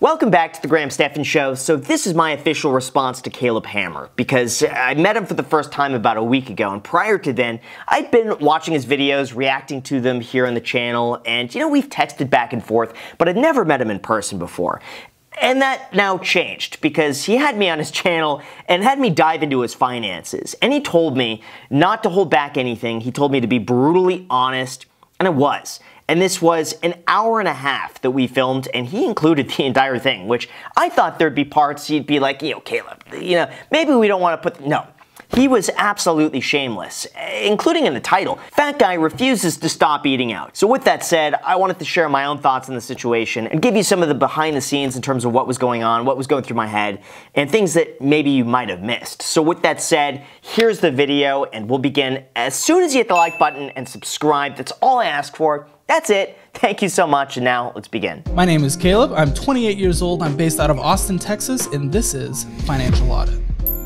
Welcome back to the Graham Stephan Show. So this is my official response to Caleb Hammer because I met him for the first time about a week ago and prior to then I'd been watching his videos, reacting to them here on the channel and you know we've texted back and forth but I'd never met him in person before. And that now changed because he had me on his channel and had me dive into his finances. And he told me not to hold back anything. He told me to be brutally honest, and it was. And this was an hour and a half that we filmed, and he included the entire thing, which I thought there'd be parts he'd be like, you know, Caleb, you know, maybe we don't want to put, no. He was absolutely shameless, including in the title. Fat Guy refuses to stop eating out. So with that said, I wanted to share my own thoughts on the situation and give you some of the behind the scenes in terms of what was going on, what was going through my head, and things that maybe you might have missed. So with that said, here's the video, and we'll begin as soon as you hit the like button and subscribe. That's all I ask for. That's it. Thank you so much, and now let's begin. My name is Caleb. I'm 28 years old. I'm based out of Austin, Texas, and this is Financial Audit.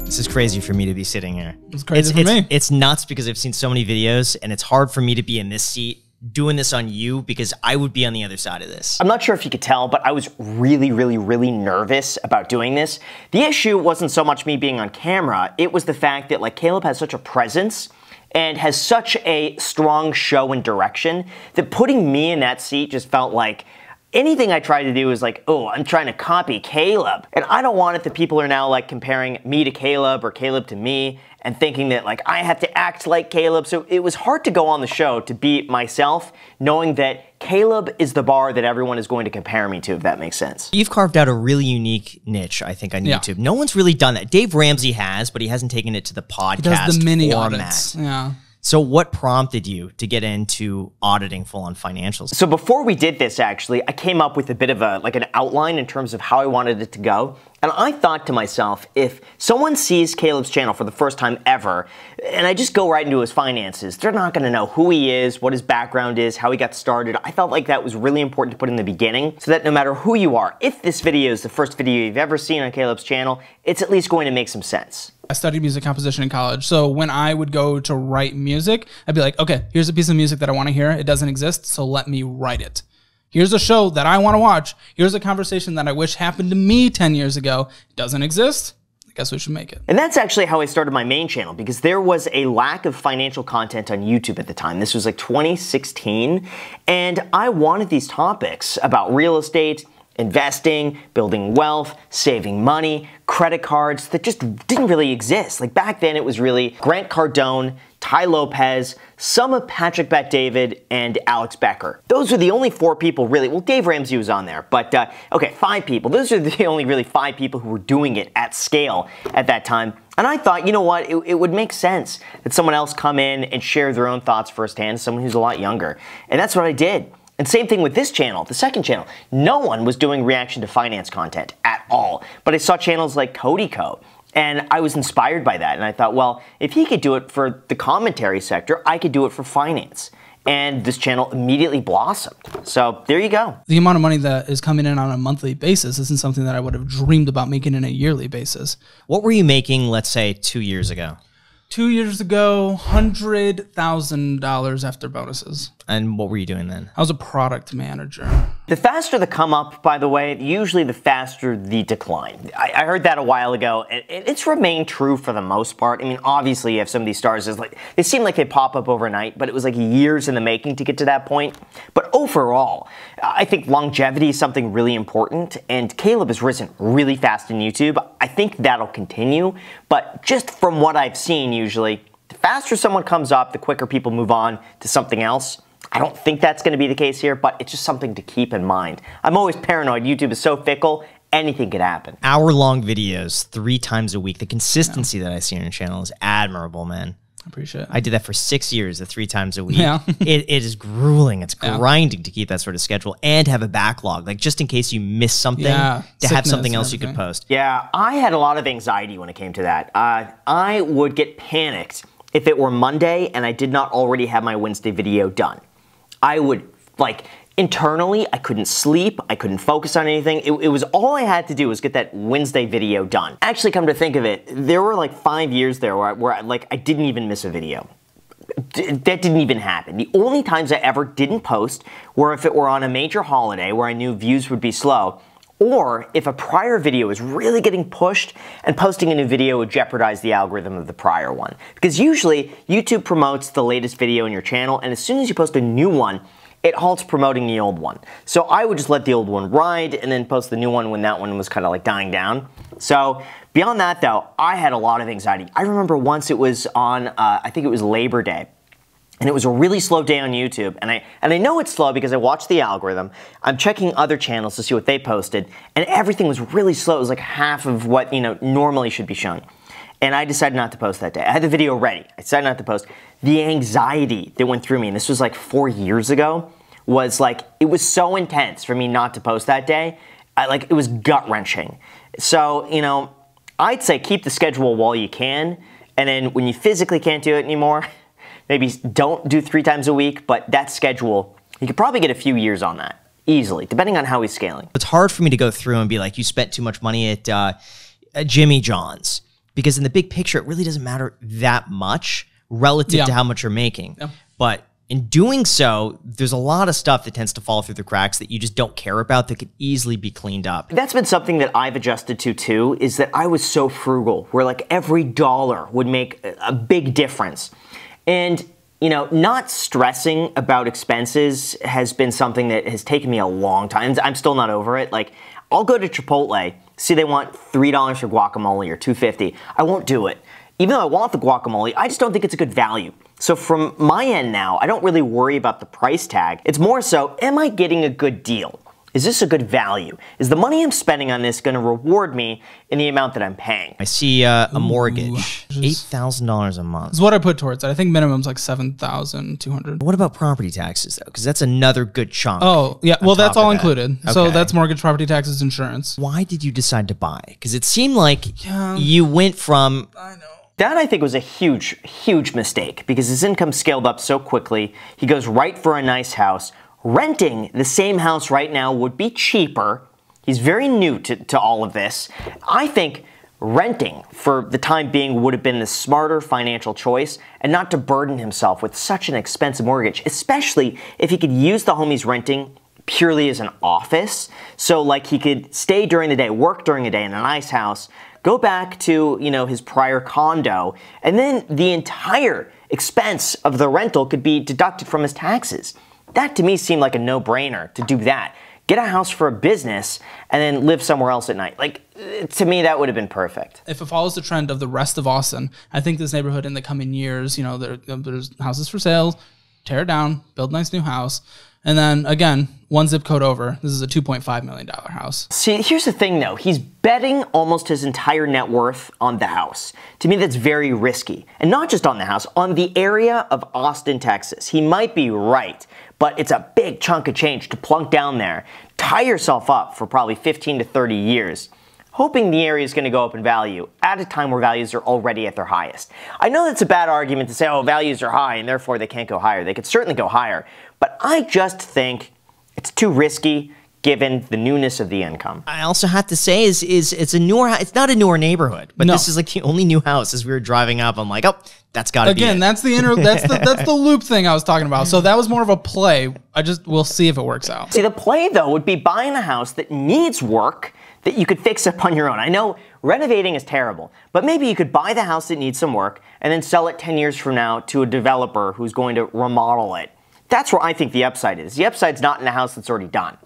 This is crazy for me to be sitting here. It's crazy it's, for it's, me. It's nuts because I've seen so many videos, and it's hard for me to be in this seat doing this on you because I would be on the other side of this. I'm not sure if you could tell, but I was really, really, really nervous about doing this. The issue wasn't so much me being on camera, it was the fact that like Caleb has such a presence and has such a strong show and direction that putting me in that seat just felt like anything I tried to do is like, oh, I'm trying to copy Caleb. And I don't want it that people are now like comparing me to Caleb or Caleb to me and thinking that like I have to act like Caleb. So it was hard to go on the show to be myself, knowing that Caleb is the bar that everyone is going to compare me to, if that makes sense. You've carved out a really unique niche, I think, on Yeah. YouTube. No one's really done that. Dave Ramsey has, but he hasn't taken it to the podcast He does the mini format. audits. Yeah. So what prompted you to get into auditing full-on financials? So before we did this, actually, I came up with a bit of a like an outline in terms of how I wanted it to go. And I thought to myself, if someone sees Caleb's channel for the first time ever, and I just go right into his finances, they're not going to know who he is, what his background is, how he got started. I felt like that was really important to put in the beginning, so that no matter who you are, if this video is the first video you've ever seen on Caleb's channel, it's at least going to make some sense. I studied music composition in college. So when I would go to write music, I'd be like, okay, here's a piece of music that I want to hear. It doesn't exist, so let me write it. Here's a show that I want to watch. Here's a conversation that I wish happened to me 10 years ago. It doesn't exist. I guess we should make it. And that's actually how I started my main channel because there was a lack of financial content on YouTube at the time. This was like 2016, and I wanted these topics about real estate, investing, building wealth, saving money, credit cards that just didn't really exist. Like back then, it was really Grant Cardone, Tai Lopez, some of Patrick Bet David, and Alex Becker. Those were the only four people really. Well, Dave Ramsey was on there, but uh, okay, five people. Those are the only really five people who were doing it at scale at that time. And I thought, you know what, it, it would make sense that someone else come in and share their own thoughts firsthand, someone who's a lot younger. And that's what I did. And same thing with this channel, the second channel. No one was doing reaction to finance content at all. But I saw channels like Cody Ko. And I was inspired by that. And I thought, well, if he could do it for the commentary sector, I could do it for finance. And this channel immediately blossomed. So there you go. The amount of money that is coming in on a monthly basis isn't something that I would have dreamed about making in a yearly basis. What were you making, let's say, two years ago? Two years ago, hundred thousand dollars after bonuses. And what were you doing then? I was a product manager. The faster the come up, by the way, usually the faster the decline. I, I heard that a while ago, and and it's remained true for the most part. I mean, obviously, you have some of these stars, is like they seem like they pop up overnight, but it was like years in the making to get to that point. But overall, I think longevity is something really important, and Caleb has risen really fast in YouTube. I think that'll continue, but just from what I've seen, usually, the faster someone comes up, the quicker people move on to something else. I don't think that's going to be the case here, but it's just something to keep in mind. I'm always paranoid. YouTube is so fickle, anything could happen. Hour long videos three times a week. The consistency that I see on your channel is admirable, man. I appreciate it. I did that for six years, the three times a week. Yeah. it, it is grueling. It's grinding to keep that sort of schedule and have a backlog, like just in case you miss something, Yeah, to have something else you could post. Yeah, I had a lot of anxiety when it came to that. Uh, I would get panicked if it were Monday and I did not already have my Wednesday video done. I would, like, internally, I couldn't sleep, I couldn't focus on anything. It, it was all I had to do was get that Wednesday video done. Actually, come to think of it, there were like five years there where, I, where I, like, I didn't even miss a video. D- that didn't even happen. The only times I ever didn't post were if it were on a major holiday where I knew views would be slow, or if a prior video is really getting pushed and posting a new video would jeopardize the algorithm of the prior one. Because usually YouTube promotes the latest video in your channel and as soon as you post a new one, it halts promoting the old one. So I would just let the old one ride and then post the new one when that one was kind of like dying down. So beyond that though, I had a lot of anxiety. I remember once it was on, uh, I think it was Labor Day and it was a really slow day on YouTube. And I and I know it's slow because I watched the algorithm. I'm checking other channels to see what they posted, and everything was really slow. It was like half of what you know normally should be shown. And I decided not to post that day. I had the video ready. I decided not to post. The anxiety that went through me, and this was like four years ago, was like it was so intense for me not to post that day. I, like it was gut wrenching. So you know, I'd say keep the schedule while you can, and then when you physically can't do it anymore. maybe don't do three times a week, but that schedule, you could probably get a few years on that easily, depending on how he's scaling. It's hard for me to go through and be like, you spent too much money at, uh, at Jimmy John's because in the big picture, it really doesn't matter that much relative yeah. to how much you're making. Yeah. But in doing so, there's a lot of stuff that tends to fall through the cracks that you just don't care about that could easily be cleaned up. That's been something that I've adjusted to too, is that I was so frugal, where like every dollar would make a big difference. And you know, not stressing about expenses has been something that has taken me a long time. I'm still not over it. Like, I'll go to Chipotle, see they want $3 for guacamole or 250. I won't do it. Even though I want the guacamole, I just don't think it's a good value. So from my end now, I don't really worry about the price tag. It's more so, am I getting a good deal? Is this a good value? Is the money I'm spending on this going to reward me in the amount that I'm paying? I see uh, a mortgage, eight thousand dollars a month. Is what I put towards it. I think minimum's like seven thousand two hundred. What about property taxes though? Because that's another good chunk. Oh yeah, well that's all included. Okay. So that's mortgage, property taxes, insurance. Why did you decide to buy? Because it seemed like yeah. you went from. I know. That I think was a huge, huge mistake because his income scaled up so quickly. He goes right for a nice house renting the same house right now would be cheaper. He's very new to, to all of this. I think renting for the time being would have been the smarter financial choice and not to burden himself with such an expensive mortgage, especially if he could use the home he's renting purely as an office. So like he could stay during the day, work during the day in a nice house, go back to, you know, his prior condo, and then the entire expense of the rental could be deducted from his taxes. That to me seemed like a no brainer to do that. Get a house for a business and then live somewhere else at night. Like, to me, that would have been perfect. If it follows the trend of the rest of Austin, I think this neighborhood in the coming years, you know, there, there's houses for sale, tear it down, build a nice new house. And then again, one zip code over. This is a $2.5 million house. See, here's the thing though. He's betting almost his entire net worth on the house. To me, that's very risky. And not just on the house, on the area of Austin, Texas. He might be right, but it's a big chunk of change to plunk down there. Tie yourself up for probably 15 to 30 years hoping the area is going to go up in value at a time where values are already at their highest. I know that's a bad argument to say, oh, values are high and therefore they can't go higher. They could certainly go higher, but I just think it's too risky given the newness of the income. I also have to say is is it's a newer it's not a newer neighborhood, but no. this is like the only new house as we were driving up. I'm like, oh, that's got to be Again, that's the inner that's the that's the loop thing I was talking about. So that was more of a play. I just we'll see if it works out. See, the play though would be buying a house that needs work that you could fix up on your own. I know renovating is terrible, but maybe you could buy the house that needs some work and then sell it 10 years from now to a developer who's going to remodel it. That's where I think the upside is. The upside's not in a house that's already done.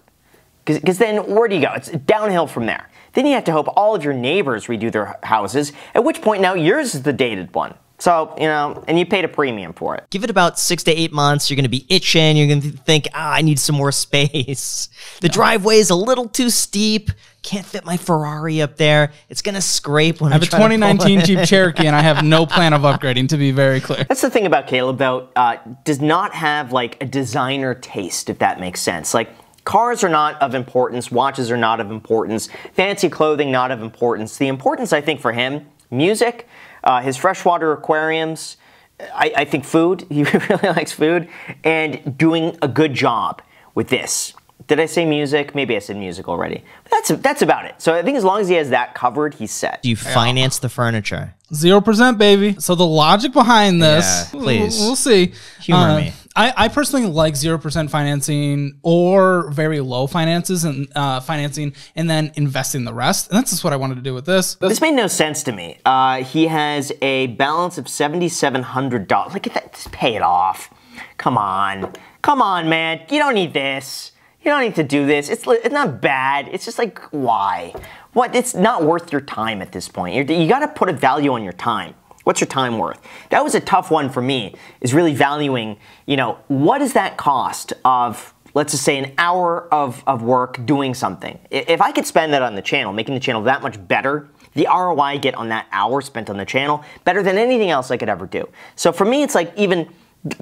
Because then where do you go? It's downhill from there. Then you have to hope all of your neighbors redo their houses, at which point now yours is the dated one. So, you know, and you paid a premium for it. Give it about six to eight months. You're going to be itching. You're going to think, ah, I need some more space. The no. driveway is a little too steep. Can't fit my Ferrari up there. It's going to scrape when I have I a 2019 Jeep Cherokee and I have no plan of upgrading, to be very clear. That's the thing about Caleb, though. Uh, does not have like a designer taste, if that makes sense. Like, Cars are not of importance, watches are not of importance, fancy clothing not of importance. The importance, I think, for him, music, uh, his freshwater aquariums, I, I think food, he really likes food, and doing a good job with this. Did I say music? Maybe I said music already. But that's that's about it. So I think as long as he has that covered, he's set. Do you finance the furniture? Zero percent, baby. So the logic behind this, yeah, please, we'll, we'll see. Humor uh, me. I, I personally like zero percent financing or very low finances and uh, financing, and then investing the rest. And that's just what I wanted to do with this. This made no sense to me. Uh, he has a balance of seventy seven hundred dollars. Look at that. Just pay it off. Come on, come on, man. You don't need this. You don't need to do this. It's it's not bad. It's just like why? What? It's not worth your time at this point. You're, you got to put a value on your time. What's your time worth? That was a tough one for me, is really valuing, you know, what is that cost of, let's just say, an hour of, of work doing something? If I could spend that on the channel, making the channel that much better, the ROI I get on that hour spent on the channel, better than anything else I could ever do. So for me, it's like even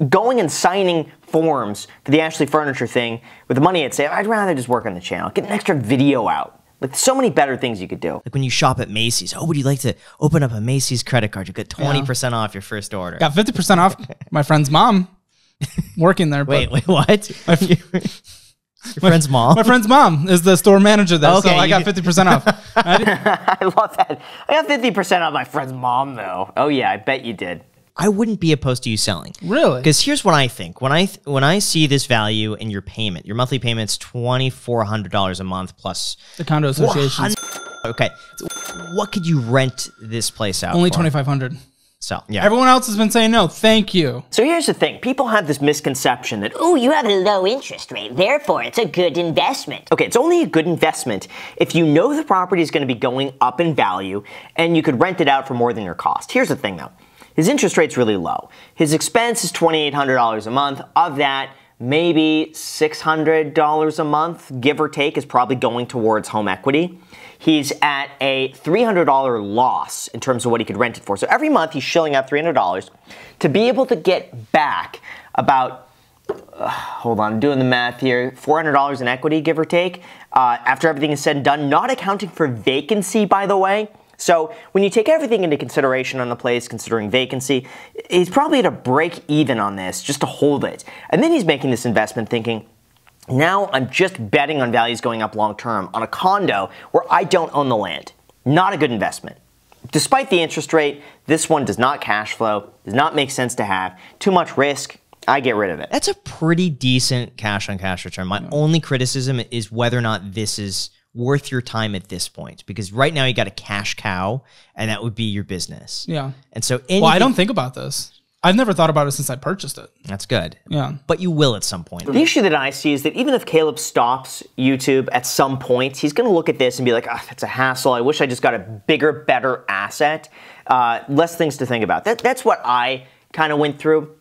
going and signing forms for the Ashley Furniture thing with the money I'd say, I'd rather just work on the channel, get an extra video out. Like so many better things you could do. Like when you shop at Macy's, oh, would you like to open up a Macy's credit card? You get 20% yeah. off your first order. Got 50% off my friend's mom working there. wait, wait, what? My, your friend's mom? My friend's mom is the store manager there, okay, so I got 50% off. I, I love that. I got 50% off my friend's mom, though. Oh, yeah, I bet you did. I wouldn't be opposed to you selling. Really? Because here's what I think. When I th- when I see this value in your payment, your monthly payment's twenty four hundred dollars a month plus the condo association. Okay, so what could you rent this place out? Only twenty five hundred. So yeah. Everyone else has been saying no. Thank you. So here's the thing: people have this misconception that oh, you have a low interest rate, therefore it's a good investment. Okay, it's only a good investment if you know the property is going to be going up in value and you could rent it out for more than your cost. Here's the thing, though. His interest rate's really low. His expense is $2,800 a month. Of that, maybe $600 a month, give or take, is probably going towards home equity. He's at a $300 loss in terms of what he could rent it for. So every month he's shilling out $300 to be able to get back about uh, hold on, I'm doing the math here. $400 in equity, give or take, uh, after everything is said and done, not accounting for vacancy, by the way. So when you take everything into consideration on the place, considering vacancy, he's probably at a break even on this just to hold it. And then he's making this investment thinking, now I'm just betting on values going up long term on a condo where I don't own the land. Not a good investment. Despite the interest rate, this one does not cash flow, does not make sense to have, too much risk. I get rid of it. That's a pretty decent cash on cash return. My only criticism is whether or not this is worth your time at this point because right now you got a cash cow and that would be your business. Yeah. And so anything, Well, I don't think about this. I've never thought about it since I purchased it. That's good. Yeah. But you will at some point. The issue that I see is that even if Caleb stops YouTube at some point, he's going to look at this and be like, oh, that's a hassle. I wish I just got a bigger, better asset. Uh, less things to think about. That, that's what I kind of went through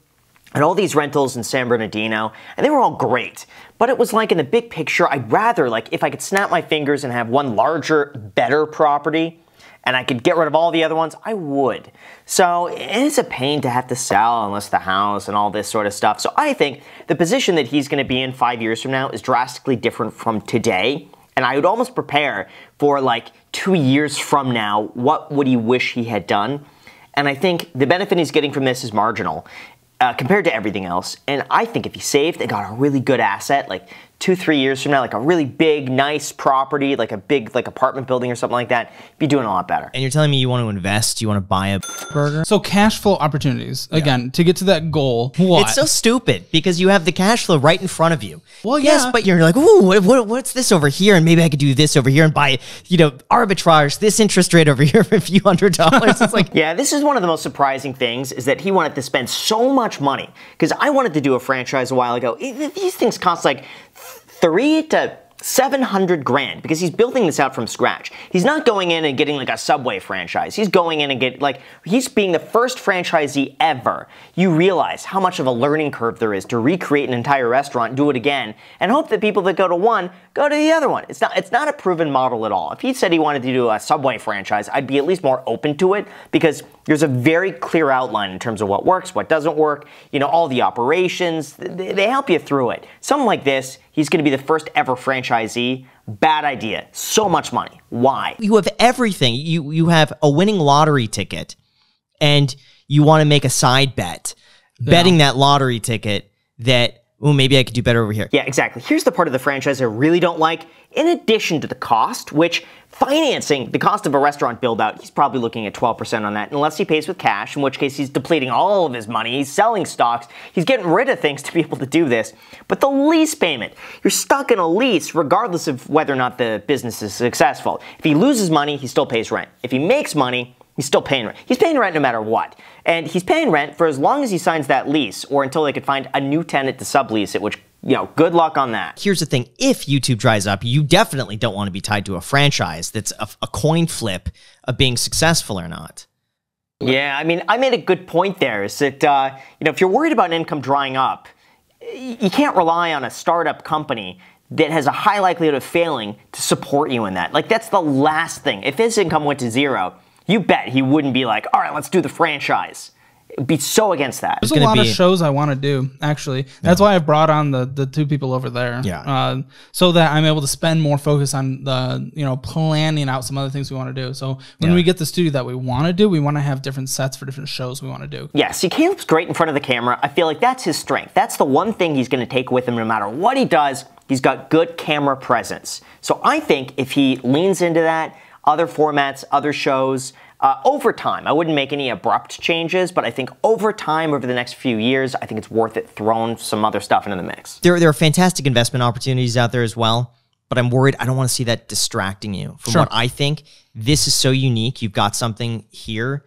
and all these rentals in San Bernardino, and they were all great. But it was like in the big picture, I'd rather, like, if I could snap my fingers and have one larger, better property, and I could get rid of all the other ones, I would. So it's a pain to have to sell unless the house and all this sort of stuff. So I think the position that he's going to be in five years from now is drastically different from today. And I would almost prepare for like two years from now, what would he wish he had done? And I think the benefit he's getting from this is marginal uh, compared to everything else. And I think if you saved and got a really good asset, like two, three years from now, like a really big, nice property, like a big, like apartment building or something like that, be doing a lot better. And you're telling me you want to invest, you want to buy a burger? So cash flow opportunities, again, to get to that goal, what? It's so stupid because you have the cash flow right in front of you. Well, yeah. Yes, but you're like, ooh, what, what, what's this over here? And maybe I could do this over here and buy, you know, arbitrage, this interest rate over here for a few hundred dollars. It's like, yeah, this is one of the most surprising things is that he wanted to spend so much money because I wanted to do a franchise a while ago. These things cost like three to 700 grand because he's building this out from scratch. He's not going in and getting like a Subway franchise. He's going in and get like he's being the first franchisee ever. You realize how much of a learning curve there is to recreate an entire restaurant, do it again, and hope that people that go to one go to the other one. It's not it's not a proven model at all. If he said he wanted to do a Subway franchise, I'd be at least more open to it because there's a very clear outline in terms of what works, what doesn't work, you know, all the operations, they help you through it. Something like this, he's going to be the first ever franchisee. Bad idea. So much money. Why? You have everything. You you have a winning lottery ticket and you want to make a side bet, yeah. betting that lottery ticket that oh maybe I could do better over here. Yeah, exactly. Here's the part of the franchise I really don't like. In addition to the cost, which financing the cost of a restaurant build out, he's probably looking at 12% on that, unless he pays with cash, in which case he's depleting all of his money. He's selling stocks. He's getting rid of things to be able to do this. But the lease payment, you're stuck in a lease regardless of whether or not the business is successful. If he loses money, he still pays rent. If he makes money, He's still paying rent. He's paying rent no matter what. And he's paying rent for as long as he signs that lease or until they could find a new tenant to sublease it, which, you know, good luck on that. Here's the thing if YouTube dries up, you definitely don't want to be tied to a franchise that's a, a coin flip of being successful or not. Yeah, I mean, I made a good point there. Is that, uh, you know, if you're worried about income drying up, you can't rely on a startup company that has a high likelihood of failing to support you in that. Like, that's the last thing. If his income went to zero, you bet he wouldn't be like, all right, let's do the franchise. It'd be so against that. There's a lot be... of shows I want to do, actually. That's yeah. why I've brought on the the two people over there. Yeah. Uh, so that I'm able to spend more focus on the, you know, planning out some other things we want to do. So when yeah. we get the studio that we want to do, we want to have different sets for different shows we want to do. Yeah, see, Caleb's great in front of the camera. I feel like that's his strength. That's the one thing he's going to take with him no matter what he does. He's got good camera presence. So I think if he leans into that, other formats, other shows, uh, over time, I wouldn't make any abrupt changes, but I think over time, over the next few years, I think it's worth it throwing some other stuff into the mix. There, there are fantastic investment opportunities out there as well, but I'm worried I don't want to see that distracting you from sure. what I think. This is so unique. You've got something here,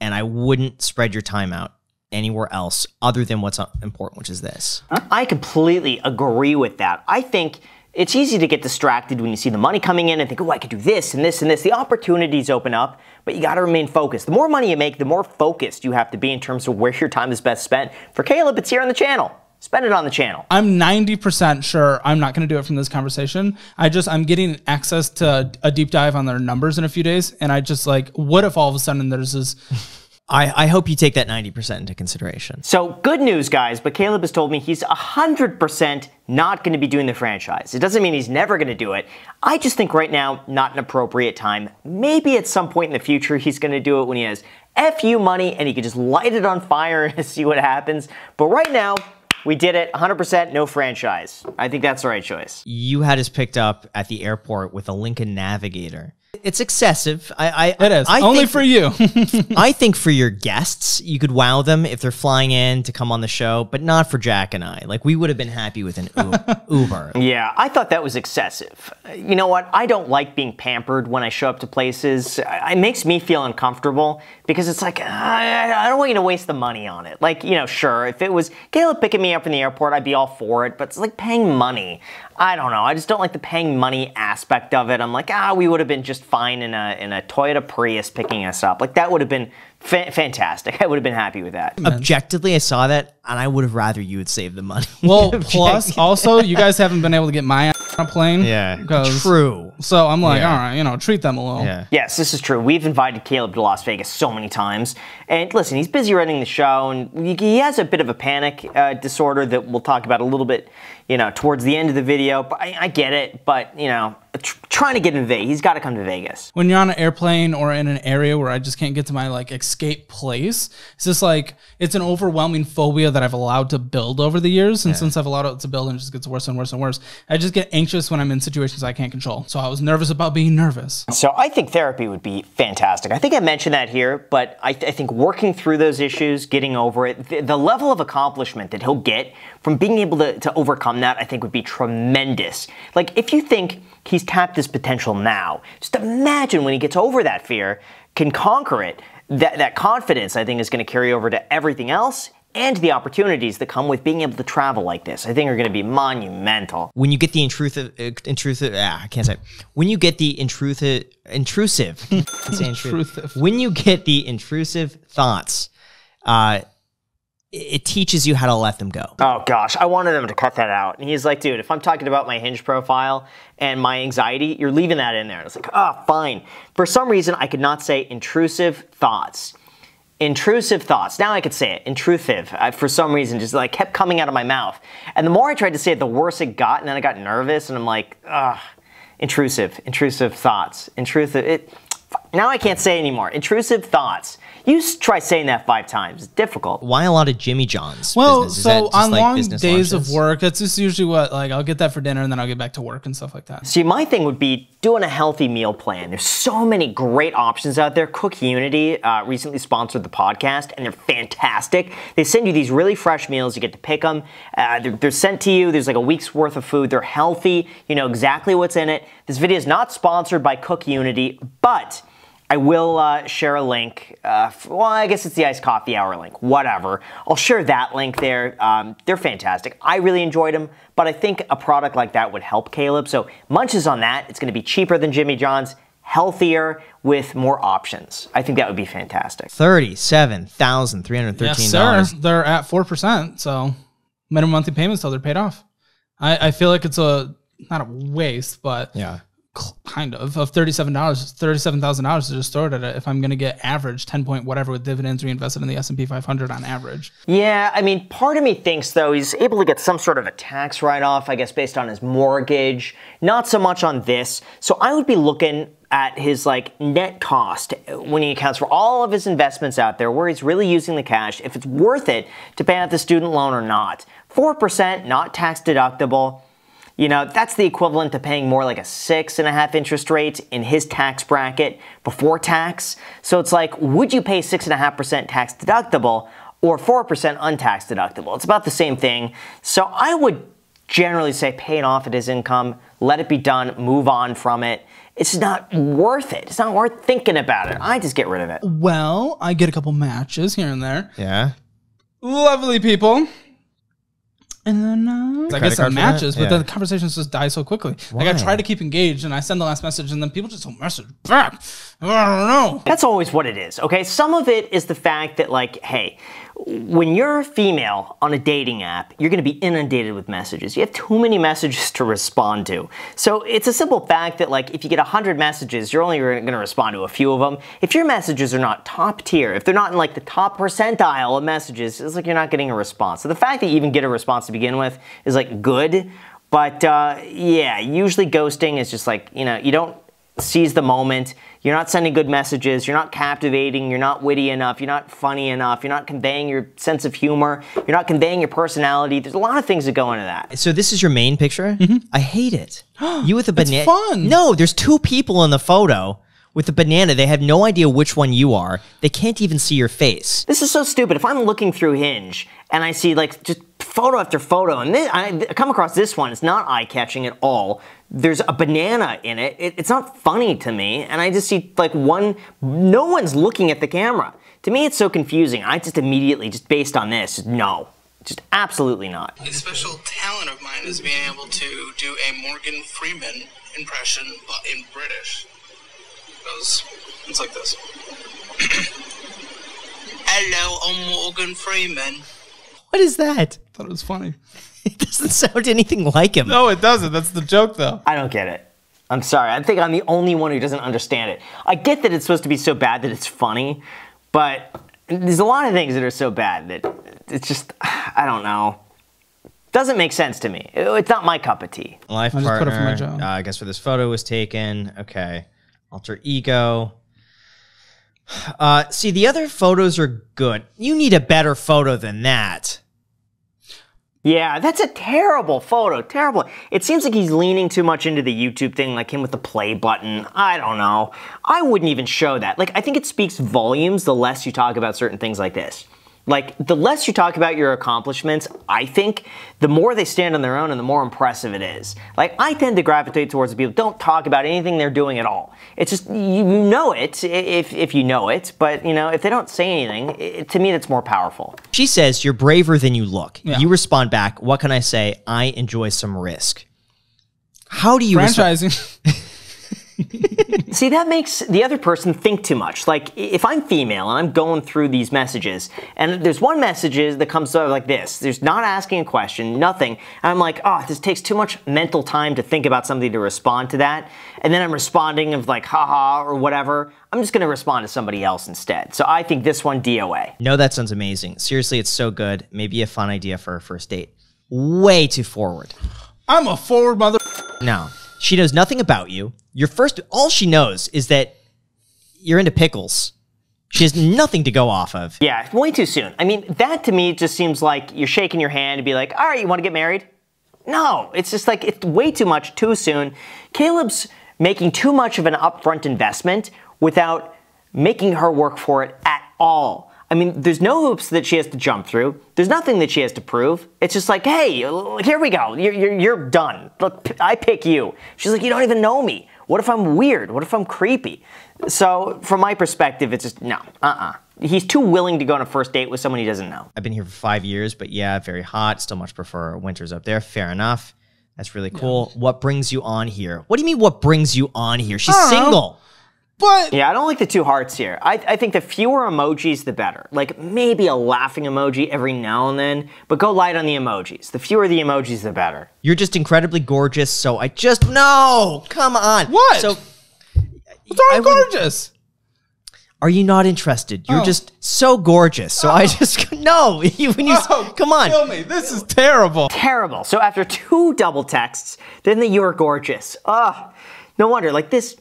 and I wouldn't spread your time out anywhere else other than what's important, which is this. I completely agree with that. I think it's easy to get distracted when you see the money coming in and think, oh, I could do this and this and this. The opportunities open up, but you got to remain focused. The more money you make, the more focused you have to be in terms of where your time is best spent. For Caleb, it's here on the channel. Spend it on the channel. I'm 90% sure I'm not going to do it from this conversation. I just, I'm getting access to a deep dive on their numbers in a few days. And I just like, what if all of a sudden there's this I, I hope you take that 90% into consideration. So, good news, guys, but Caleb has told me he's 100% not going to be doing the franchise. It doesn't mean he's never going to do it. I just think right now, not an appropriate time. Maybe at some point in the future, he's going to do it when he has FU money and he can just light it on fire and see what happens. But right now, we did it 100% no franchise. I think that's the right choice. You had us picked up at the airport with a Lincoln Navigator. It's excessive. I, I it is I only think, for you. I think for your guests, you could wow them if they're flying in to come on the show, but not for Jack and I. Like we would have been happy with an Uber. yeah, I thought that was excessive. You know what? I don't like being pampered when I show up to places. It makes me feel uncomfortable because it's like I, don't want you to waste the money on it. Like you know, sure, if it was Caleb picking me up in the airport, I'd be all for it. But it's like paying money. I don't know. I just don't like the paying money aspect of it. I'm like, ah, we would have been just fine in a in a Toyota Prius picking us up. Like that would have been fa fantastic. I would have been happy with that. Objectively, I saw that, and I would have rather you had saved the money. Well, plus also, you guys haven't been able to get my on a plane. Yeah, true. So I'm like, yeah. all right, you know, treat them a little. Yeah. Yes, this is true. We've invited Caleb to Las Vegas so many times, and listen, he's busy running the show, and he has a bit of a panic uh, disorder that we'll talk about a little bit, you know, towards the end of the video. But I, I get it, but you know, tr trying to get in Vegas, he's got to come to Vegas. When you're on an airplane or in an area where I just can't get to my like escape place, it's just like it's an overwhelming phobia that I've allowed to build over the years, and yeah. since I've allowed it to build, and it just gets worse and worse and worse. I just get anxious when I'm in situations I can't control. So I was nervous about being nervous. So I think therapy would be fantastic. I think I mentioned that here, but I, th I think working through those issues, getting over it, the, the, level of accomplishment that he'll get from being able to, to overcome that, I think would be tremendous. Like if you think he's tapped his potential now, just imagine when he gets over that fear, can conquer it, that, that confidence I think is going to carry over to everything else and the opportunities that come with being able to travel like this, I think are going to be monumental. When you get the intrusive, uh, intrusive, ah, I can't say. It. When you get the intrusive, intrusive, intrusive. When you get the intrusive thoughts, uh, it teaches you how to let them go. Oh gosh, I wanted them to cut that out. And he's like, dude, if I'm talking about my hinge profile and my anxiety, you're leaving that in there. And was like, oh, fine. For some reason, I could not say intrusive thoughts intrusive thoughts. Now I could say it, intrusive. I, for some reason, just like kept coming out of my mouth. And the more I tried to say it, the worse it got. And then I got nervous, and I'm like, ugh, intrusive, intrusive thoughts, intrusive. It. Now I can't say anymore. Intrusive thoughts. You try saying that five times. It's difficult. Why a lot of Jimmy John's? Well, business? so on like long days lunches? of work, that's just usually what like I'll get that for dinner and then I'll get back to work and stuff like that. See, my thing would be doing a healthy meal plan. There's so many great options out there. CookUnity uh, recently sponsored the podcast, and they're fantastic. They send you these really fresh meals. You get to pick them. Uh, they're, they're sent to you. There's like a week's worth of food. They're healthy. You know exactly what's in it. This video is not sponsored by CookUnity, but I will uh, share a link. Uh, well, I guess it's the iced coffee hour link. Whatever. I'll share that link there. Um, they're fantastic. I really enjoyed them, but I think a product like that would help Caleb. So munches on that. It's going to be cheaper than Jimmy John's, healthier with more options. I think that would be fantastic. Thirty-seven thousand three hundred thirteen dollars. Yes, sir. They're at four percent, so minimum monthly payments till they're paid off. I, I feel like it's a not a waste, but yeah kind of of thirty-seven dollars, thirty-seven thousand dollars to just throw it at it if I'm going to get average ten point whatever with dividends reinvested in the S and P 500 on average. Yeah, I mean, part of me thinks though he's able to get some sort of a tax write-off, I guess, based on his mortgage. Not so much on this. So I would be looking at his like net cost when he accounts for all of his investments out there, where he's really using the cash, if it's worth it to pay out the student loan or not. Four percent, not tax deductible. You know, that's the equivalent to paying more like a six and a half interest rate in his tax bracket before tax. So it's like, would you pay six and a half percent tax deductible or 4% untax deductible? It's about the same thing. So I would generally say pay it off at his income, let it be done, move on from it. It's not worth it. It's not worth thinking about it. I just get rid of it. Well, I get a couple matches here and there. Yeah. Lovely people. And then uh, I guess it matches, but yeah. then the conversations just die so quickly. Why? Like I try to keep engaged, and I send the last message, and then people just don't message back. I don't know. That's always what it is. Okay, some of it is the fact that like, hey, when you're a female on a dating app, you're going to be inundated with messages. You have too many messages to respond to. So it's a simple fact that like if you get 100 messages, you're only going to respond to a few of them. If your messages are not top tier, if they're not in like the top percentile of messages, it's like you're not getting a response. So the fact that you even get a response to begin with is like good. But uh, yeah, usually ghosting is just like, you know, you don't seize the moment. You're not sending good messages. You're not captivating. You're not witty enough. You're not funny enough. You're not conveying your sense of humor. You're not conveying your personality. There's a lot of things that go into that. So this is your main picture? Mm -hmm. I hate it. you with a banana. fun. No, there's two people in the photo with the banana. They have no idea which one you are. They can't even see your face. This is so stupid. If I'm looking through Hinge and I see like just photo after photo, and this, I come across this one, it's not eye-catching at all. There's a banana in it. it. It's not funny to me, and I just see like one, no one's looking at the camera. To me, it's so confusing. I just immediately, just based on this, no. Just absolutely not. A special talent of mine is being able to do a Morgan Freeman impression but in British. It goes, it's like this. Hello, I'm Morgan Freeman. What is that? thought it was funny. It doesn't sound anything like him. No, it doesn't. That's the joke, though. I don't get it. I'm sorry. I think I'm the only one who doesn't understand it. I get that it's supposed to be so bad that it's funny, but there's a lot of things that are so bad that it's just, I don't know. Doesn't make sense to me. It's not my cup of tea. Life I partner. Uh, I guess where this photo was taken. Okay. Alter ego. Uh, see, the other photos are good. You need a better photo than that. Yeah, that's a terrible photo. Terrible. It seems like he's leaning too much into the YouTube thing, like him with the play button. I don't know. I wouldn't even show that. Like, I think it speaks volumes the less you talk about certain things like this. Like, the less you talk about your accomplishments, I think, the more they stand on their own and the more impressive it is. Like, I tend to gravitate towards the people don't talk about anything they're doing at all. It's just, you know it if, if you know it, but, you know, if they don't say anything, it, to me, that's more powerful. She says, You're braver than you look. Yeah. You respond back, What can I say? I enjoy some risk. How do you franchising? See, that makes the other person think too much. Like, if I'm female and I'm going through these messages, and there's one message that comes out like this there's not asking a question, nothing. And I'm like, oh, this takes too much mental time to think about something to respond to that. And then I'm responding of like, haha, or whatever. I'm just gonna respond to somebody else instead. So I think this one DOA. No, that sounds amazing. Seriously, it's so good. Maybe a fun idea for a first date. Way too forward. I'm a forward mother. No. She knows nothing about you. Your first, all she knows is that you're into pickles. She has nothing to go off of. Yeah, way too soon. I mean, that to me just seems like you're shaking your hand and be like, all right, you want to get married? No, it's just like it's way too much too soon. Caleb's making too much of an upfront investment without making her work for it at all. I mean, there's no hoops that she has to jump through. There's nothing that she has to prove. It's just like, hey, here we go. You're, you're, you're done. Look, I pick you. She's like, you don't even know me. What if I'm weird? What if I'm creepy? So, from my perspective, it's just no, uh uh He's too willing to go on a first date with someone he doesn't know. I've been here for five years, but yeah, very hot. Still much prefer winters up there. Fair enough. That's really cool. Yeah. What brings you on here? What do you mean, what brings you on here? She's single. Know. But yeah, I don't like the two hearts here. I, I think the fewer emojis, the better. Like maybe a laughing emoji every now and then, but go light on the emojis. The fewer the emojis, the better. You're just incredibly gorgeous, so I just no. Come on. What? So What's wrong gorgeous? Are you not interested? You're oh. just so gorgeous. So oh. I just no. You, when you oh, come on, kill me. This is terrible. Terrible. So after two double texts, then the "you're gorgeous." Ugh. no wonder. Like this.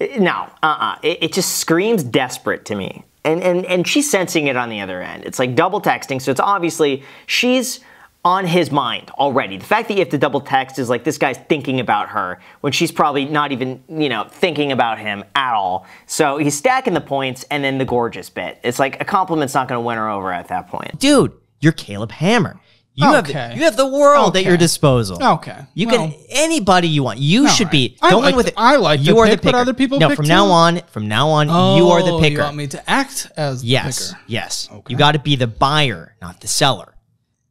No, uh-uh. It, it just screams desperate to me. And, and and she's sensing it on the other end. It's like double texting, so it's obviously she's on his mind already. The fact that you have to double text is like this guy's thinking about her when she's probably not even, you know, thinking about him at all. So he's stacking the points and then the gorgeous bit. It's like a compliment's not going to win her over at that point. Dude, you're Caleb Hammer. You okay. have you have the world okay. at your disposal. Okay. You well, can anybody you want. You should right. be going like with it. I like you are pick, the picker. other people no, from too? now on, from now on, oh, you are the oh, picker. You want me to act as yes, picker. yes. Okay. You got to be the buyer, not the seller.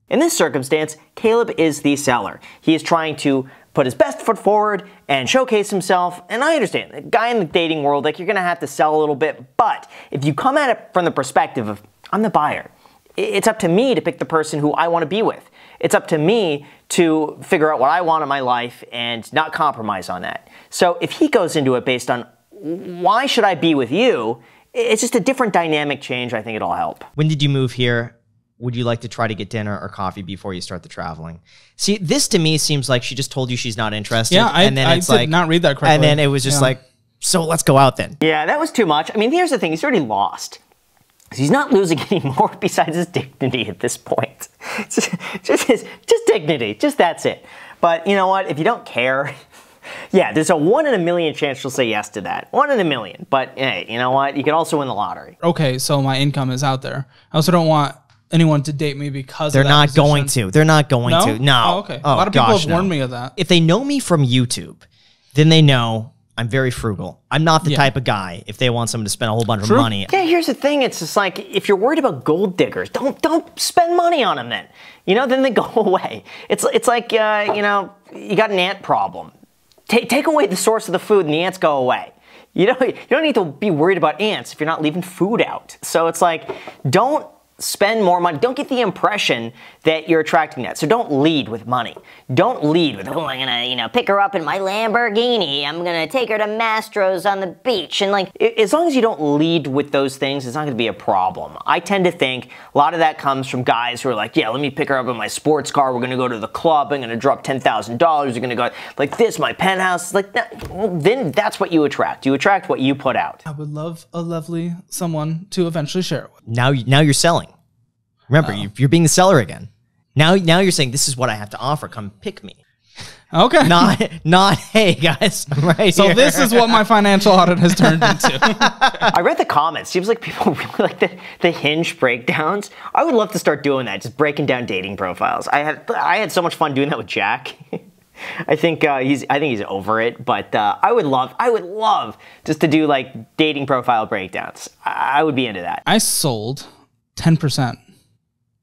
In this circumstance, Caleb is the seller. He is trying to put his best foot forward and showcase himself. And I understand, a guy in the dating world, like you're gonna have to sell a little bit, but if you come at it from the perspective of, I'm the buyer, it's up to me to pick the person who I wanna be with. It's up to me to figure out what I want in my life and not compromise on that. So if he goes into it based on, why should I be with you? It's just a different dynamic change. I think it'll help. When did you move here? would you like to try to get dinner or coffee before you start the traveling? See, this to me seems like she just told you she's not interested. Yeah, I, and then I it's did like, not read that correctly. And then it was just yeah. like, so let's go out then. Yeah, that was too much. I mean, here's the thing: he's already lost. He's not losing any more besides his dignity at this point. Just, just his, just dignity. Just that's it. But you know what? If you don't care, yeah, there's a one in a million chance she'll say yes to that. One in a million. But hey, you know what? You can also win the lottery. Okay, so my income is out there. I also don't want anyone to date me because they're not position. going to. They're not going no? to. No. Oh, okay. Oh, a lot of people have warned me of that. If they know me from YouTube, then they know I'm very frugal. I'm not the yeah. type of guy if they want someone to spend a whole bunch True. of money. Yeah, here's the thing. It's just like if you're worried about gold diggers, don't don't spend money on them then. You know, then they go away. It's it's like uh, you know, you got an ant problem. Take take away the source of the food and the ants go away. You don't you don't need to be worried about ants if you're not leaving food out. So it's like don't spend more money. Don't get the impression that you're attracting that. So don't lead with money. Don't lead with, oh, I'm gonna, you know, pick her up in my Lamborghini. I'm gonna take her to Mastro's on the beach. And like, as long as you don't lead with those things, it's not gonna be a problem. I tend to think a lot of that comes from guys who are like, yeah, let me pick her up in my sports car. We're gonna go to the club. I'm gonna drop $10,000. We're gonna go like this, my penthouse. Like that. Well, then that's what you attract. You attract what you put out. I would love a lovely someone to eventually share it with. Now, now you're selling. Remember, oh. you're being the seller again. Now, now you're saying this is what I have to offer. Come pick me. Okay. Not, not. Hey guys, I'm right So here. this is what my financial audit has turned into. I read the comments. Seems like people really like the, the hinge breakdowns. I would love to start doing that, just breaking down dating profiles. I had I had so much fun doing that with Jack. I think uh, he's I think he's over it, but uh, I would love I would love just to do like dating profile breakdowns. I, I would be into that. I sold ten percent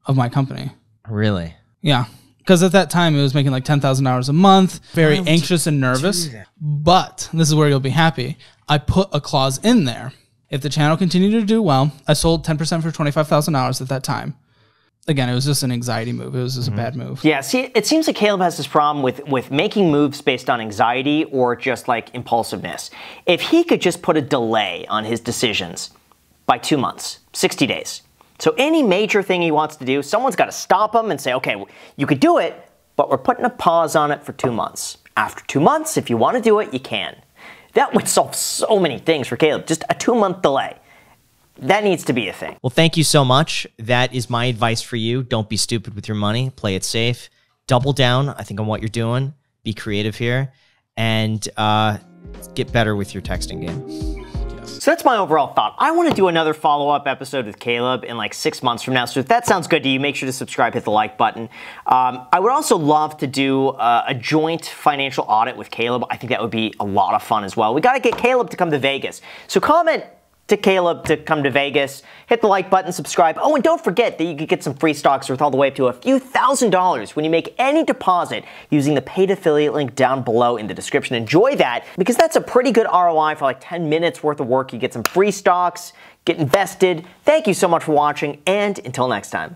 of my company. Really? Yeah. Because at that time it was making like ten thousand dollars a month, very anxious and nervous. But this is where you'll be happy. I put a clause in there. If the channel continued to do well, I sold ten percent for twenty five thousand dollars at that time. Again, it was just an anxiety move. It was just mm-hmm. a bad move. Yeah, see, it seems like Caleb has this problem with with making moves based on anxiety or just like impulsiveness. If he could just put a delay on his decisions by two months, sixty days, so any major thing he wants to do, someone's got to stop him and say, okay, you could do it, but we're putting a pause on it for two months. After two months, if you want to do it, you can. That would solve so many things for Caleb. Just a two month delay. That needs to be a thing. Well, thank you so much. That is my advice for you. Don't be stupid with your money. Play it safe. Double down, I think, on what you're doing. Be creative here. And uh, get better with your texting game. So that's my overall thought. I want to do another follow-up episode with Caleb in like six months from now. So if that sounds good to you, make sure to subscribe, hit the like button. Um, I would also love to do uh, a joint financial audit with Caleb. I think that would be a lot of fun as well. We got to get Caleb to come to Vegas. So comment to Caleb to come to Vegas. Hit the like button, subscribe. Oh, and don't forget that you could get some free stocks worth all the way up to a few thousand dollars when you make any deposit using the paid affiliate link down below in the description. Enjoy that because that's a pretty good ROI for like 10 minutes worth of work. You get some free stocks, get invested. Thank you so much for watching, and until next time.